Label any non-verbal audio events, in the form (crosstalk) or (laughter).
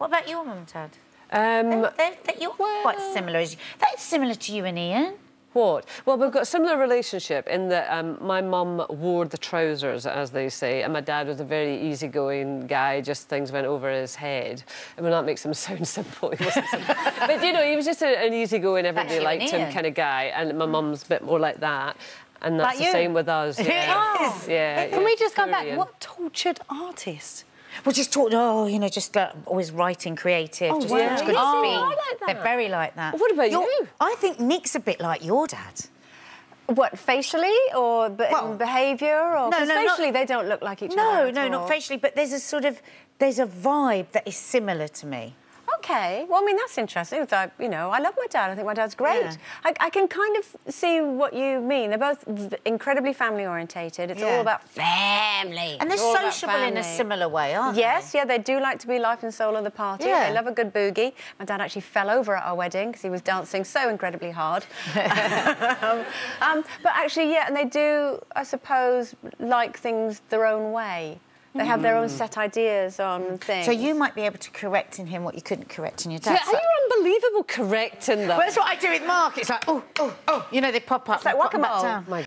What about your mum and dad? Um, They're, they're, you're quite similar. That's similar to you and Ian. What? Well, we've got a similar relationship in that um, my mum wore the trousers, as they say, and my dad was a very easygoing guy, just things went over his head. I mean, that makes him (laughs) sound simple. He wasn't simple. (laughs) but, you know, he was just a, an easygoing, everybody liked him kind of guy, and my mum's a bit more like that. And that's Like the you. same with us. (laughs) Yeah. is. yeah, Can yeah, we just come back? What tortured artist? Well, just talking, Oh, you know, just uh, always writing, creative. just wow. good speed. Oh, I like that. They're very like that. What about You're- you? I think Nick's a bit like your dad. What, facially or be- Well, behaviour? Or, no, 'cause no, not- facially they don't look like each No, other. No, no, not facially, but there's a sort of there's a vibe that is similar to me. Okay, well, I mean, that's interesting. It's like, you know, I love my dad. I think my dad's great. Yeah. I, I can kind of see what you mean. They're both incredibly family orientated. It's Yeah. all about family. And they're sociable in a similar way, aren't they? Yes, yeah, they do like to be life and soul of the party. Yeah. They love a good boogie. My dad actually fell over at our wedding because he was dancing so incredibly hard. (laughs) um, um, but actually, yeah, and they do, I suppose, like things their own way. They have their own mm. set ideas on mm. things. So you might be able to correct in him what you couldn't correct in your dad. Yeah, are you unbelievable correcting them? Well, that's what I do with Mark. It's like, oh, oh, oh. You know, they pop up. It's like and pop them back down. My